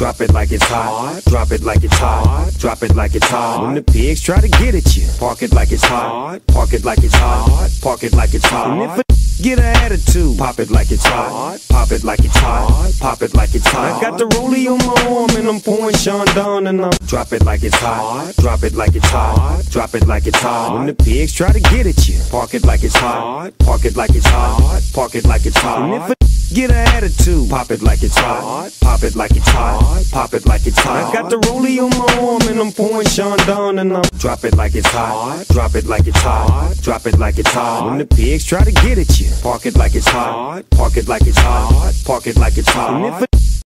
drop it like it's hot. Drop it like it's hot. Drop it like it's hot. When the pigs try to get at you, park it like it's hot. Park it like it's hot. Park it like it's hot. And if a Get an attitude. Pop it like it's hot. Pop it like it's hot. Pop it like it's hot. I got the rollie on my arm and I'm pouring Sean down and I'm drop it like it's hot. Drop it like it's hot. Drop it like it's hot. When the pigs try to get at you, park it like it's hot. Park it like it's hot. Park it like it's hot. And if a Get an attitude. Pop it like it's hot. Pop it like it's hot. Pop it like it's hot. I got the rollie on my arm and I'm pouring Sean down and I'm drop it like it's hot. Drop it like it's hot. Drop it like it's hot. When the pigs try to get at you, park it like it's hot. Park it like it's hot. Park it like it's hot. And if a